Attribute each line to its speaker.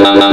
Speaker 1: Thank